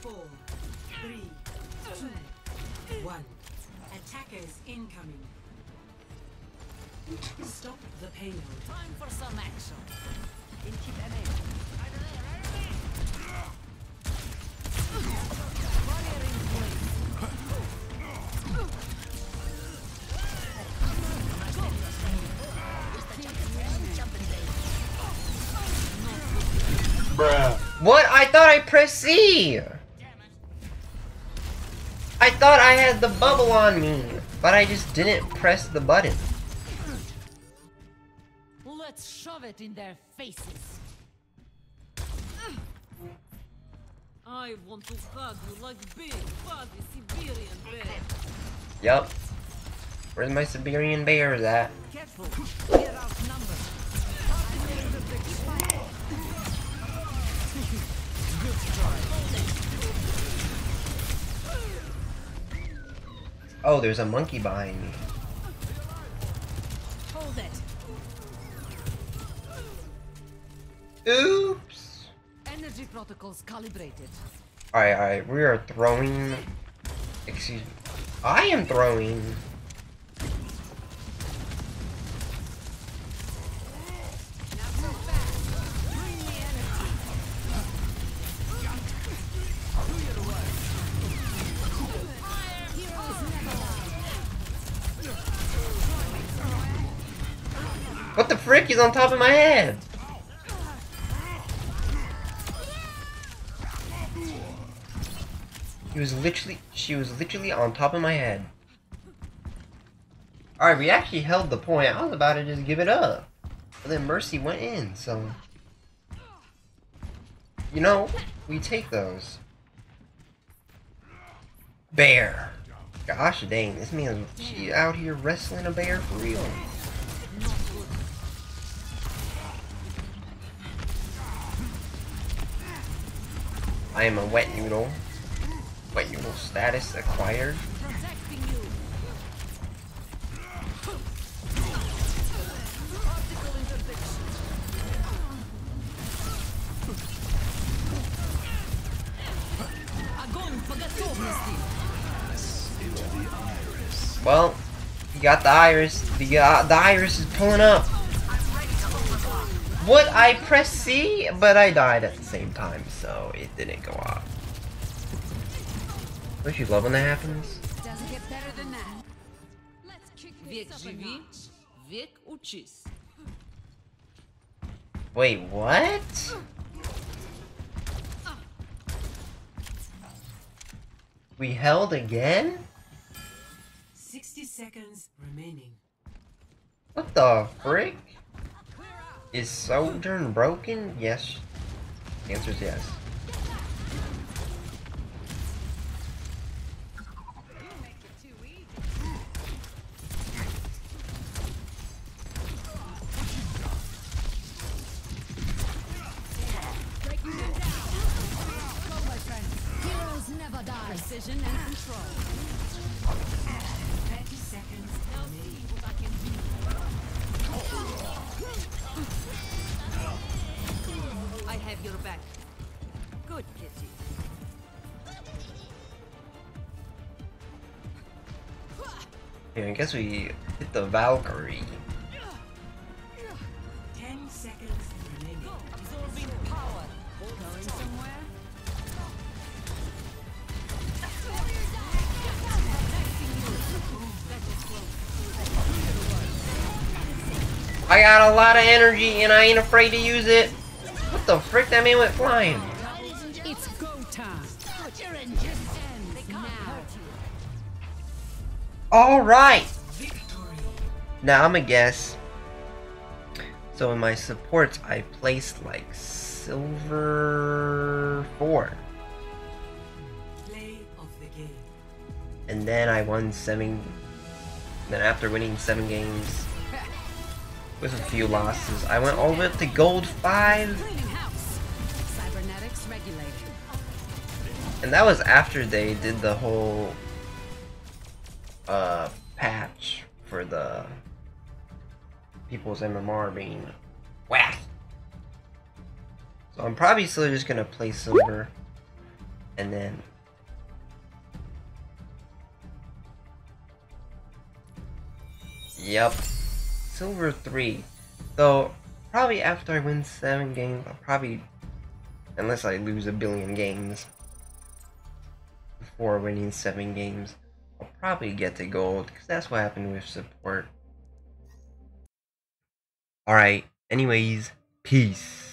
Four, three, two, one. Attackers incoming. Stop the payload. Time for some action. Bruh. What? I thought I pressed C! I thought I had the bubble on me, but I just didn't press the button. Let's shove it in their faces. I want to hug you like big, fuzzy Siberian bear. Yup. Where's my Siberian bears at? Careful, Oh, there's a monkey behind me. Hold it. Oops! Energy protocols calibrated. Alright, alright, we are throwing... Excuse me. I am throwing... frick? He's on top of my head! He was literally... She was literally on top of my head. Alright, we actually held the point. I was about to just give it up. But then Mercy went in, so... You know, we take those. Bear. Gosh dang, this man, she out here wrestling a bear for real. I am a wet noodle. Wet noodle status acquired. Well, you got the iris. The, uh, the iris is pulling up. What? I pressed C, but I died at the same time, so it didn't go off. Don't you love when that happens? Doesn't get better than that. Let's kick Век this up a живи, notch. век учись. Wait, what? We held again? 60 seconds remaining. What the frick? Is Sojourn broken? Yes. The answer is yes. Precision and control. Back. Good kitty. Yeah, I guess we hit the Valkyrie. 10 seconds remaining. Absorbing power. Going somewhere? I got a lot of energy and I ain't afraid to use it. What the frick? That man went flying. It's go time. Put your engines ends now. Alright. Now I'm a guess. So in my supports, I placed like silver four. Play of the game. And then I won seven. Then after winning seven games with a few losses, I went all the way up to gold five. Cleaning house. Cybernetics regulated. And that was after they did the whole uh patch for the people's MMR being whack. So I'm probably still just gonna play silver. and then Yep. Silver 3. Though, probably after I win 7 games, I'll probably, unless I lose a billion games, before winning 7 games, I'll probably get to gold, because that's what happened with support. Alright, anyways, peace.